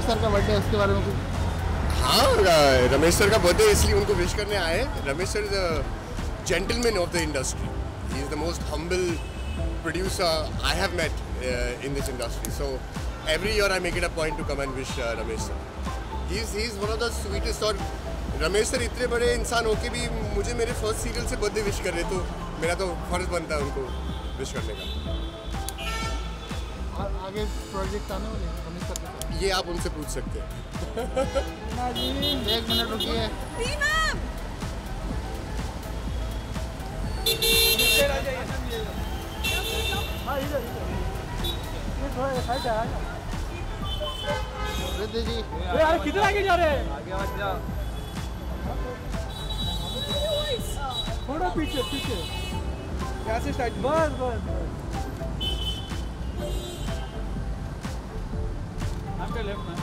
Ramesh sir का birthday उसके बारे में कुछ? हाँ रमेश सर का बर्थडे इसलिए उनको विश करने आए Ramesh sir is a gentleman of the industry he is the most humble producer I have met in this industry so every year I make it a point to come and wish Ramesh sir he is he is one of the sweetest और Ramesh sir इतने बड़े इंसान होके भी मुझे मेरे first serial से birthday wish कर रहे तो मेरा तो फ़र्ज़ बनता है उनको विश करने का। आगे प्रोजेक्ट आने वाले हैं ये आप उनसे पूछ सकते हैं। एक मिनट रुकिए। जी यार किधर आगे जा रहे हैं? आगे थोड़ा पीछे पीछे। यहाँ से स्टार्ट बस बस। आपके लेफ़्ट में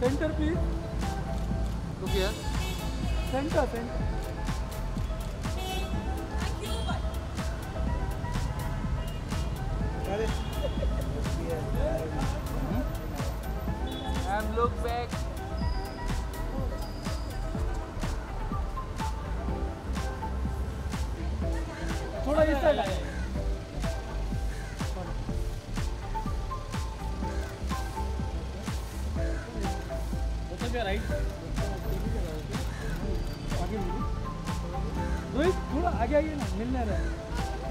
सेंटर प्लीज़ रुकिए centre centre and look back थोड़ा इस साइड आए रोहित थोड़ा आगे आइए ना मिलने रहे।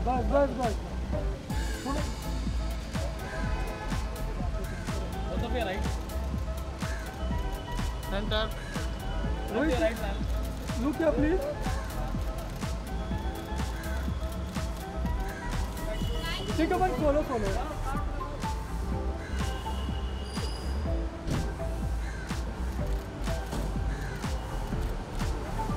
बस बस बस। थोड़ा right centre Rohit right look here please ठीक है भाई फॉलो फॉलो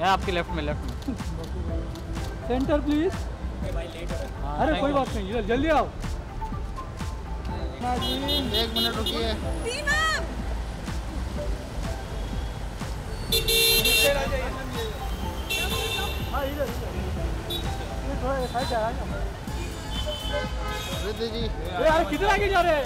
है आपके लेफ़्ट में लेफ़्ट में। सेंटर प्लीज़ अरे कोई बात नहीं इधर जल्दी आओ। एक मिनट रुकिए। हाँ, जी यार किधर आगे जा रहे हैं?